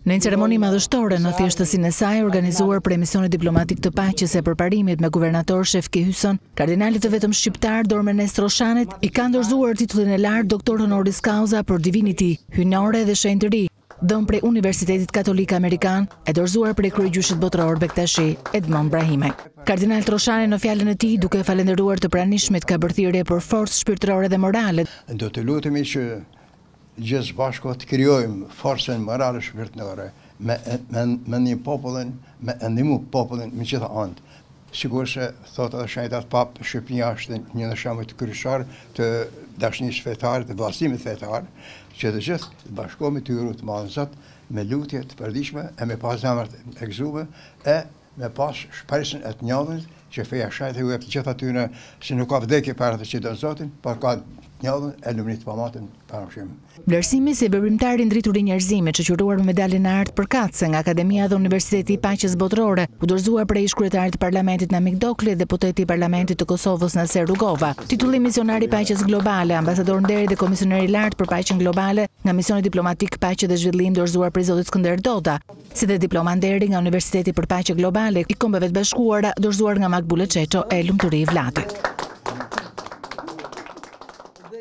Në një ceremoni madhështore në thjeshtësinë e saj, organizuar prej Misionit diplomatik të paqes e përparimit me guvernator Shefki Hysa, kardinalit të vetëm shqiptar Dom Ernest Troshanit iu ka dorëzuar titullin e lartë doktor honoris causa për divinity, hyjnore dhe shenjtëri, dhënë prej Universitetit Katolik Amerikan e dorëzuar prej kryegjyshit botëror Bektashi, Edmond Brahimaj. Kardinal Troshani në fjalën e tij, duke falënderuar të pranishmit ka bërë thirrje për forcë shpirtërore dhe morale, Do të lutemi që Gjithë së bashku të krijojmë forcën morale, shpirtnore me e ndihmu popullin me e ndihmu popullin me gjitha anët. Sikurse thotë edhe Shenjti Atë Papë, Shqipnia është një ndër shembujt kryesorë të dashnisë fetare, të vllazësimit fetar, që të gjithë të bashkohemi t'adhurojmë të madhin Zot me lutje të përditshme e me pa zemrat e gëzueme e me pas shpresën e t'ringjalljes që feja e shenjtë ju jep të gjithë atyre se nuk ka vdekje për ata që duan Zotin, por ka ringjallje e lumni të pamatë për amshim. Vlerësimi si veprimtar i ndritur i njerëzimit, shoqëruar me medaljen e artë përkatëse nga Akademia dhe Universiteti i Paqes Botërore, u dorëzua prej ish-kryetarit të Parlamentit Namik Dokle dhe deputeti i Parlamentit të Kosovës Naser Rugova. Titulli Misionar i Paqes Globale, Ambasador Nderi dhe Komisioner i Lartë për Paqen Globale nga Misioni Diplomatik Paqe dhe Zhvillim dorëzuar prej zotit Skënder Doda, si dhe diploma e nderit nga Universiteti për Paqe Globale i Kombeve të Bashkuara, dorëzuar nga Makbule Çeço e Lumturi Vladi.